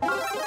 Oh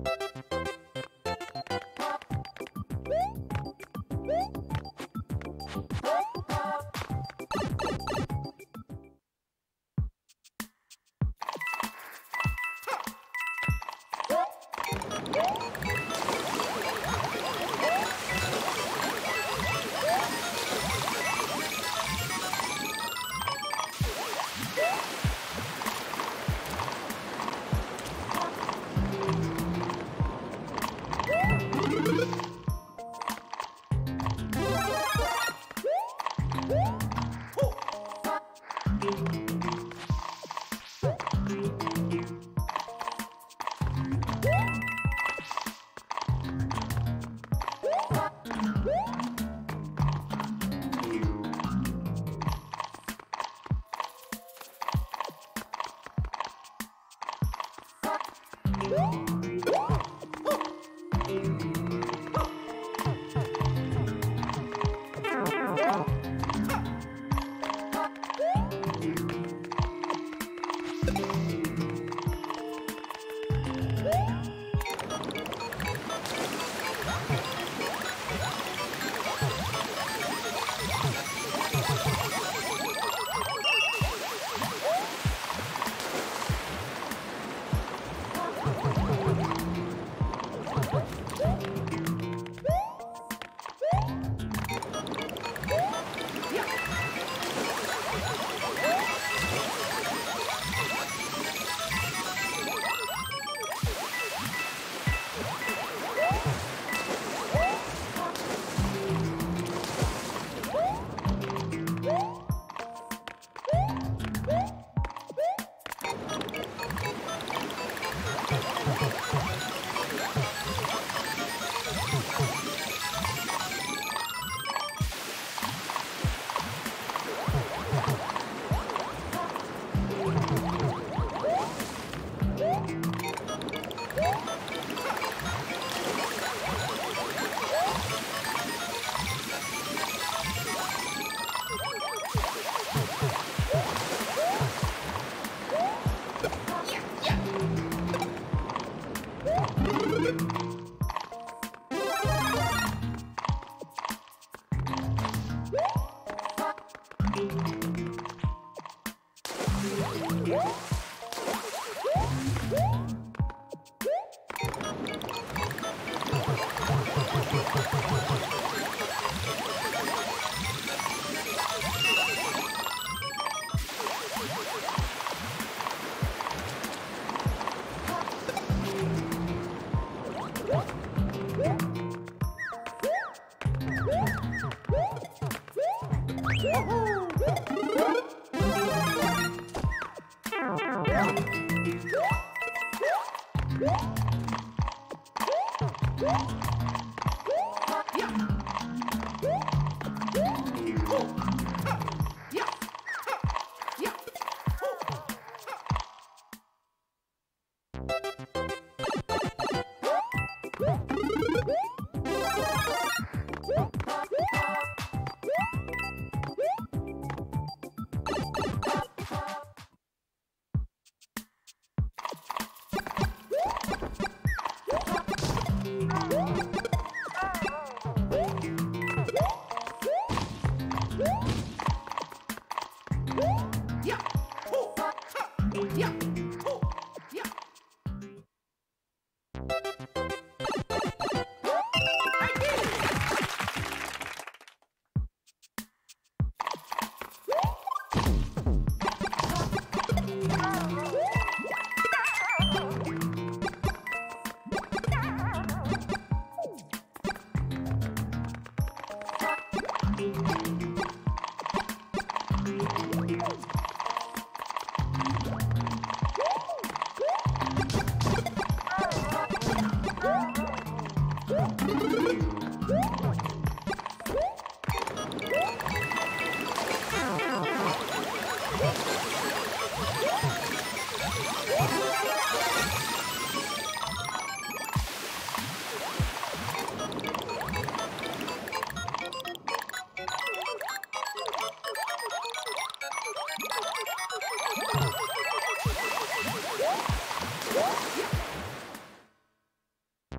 no! Woohoo!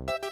you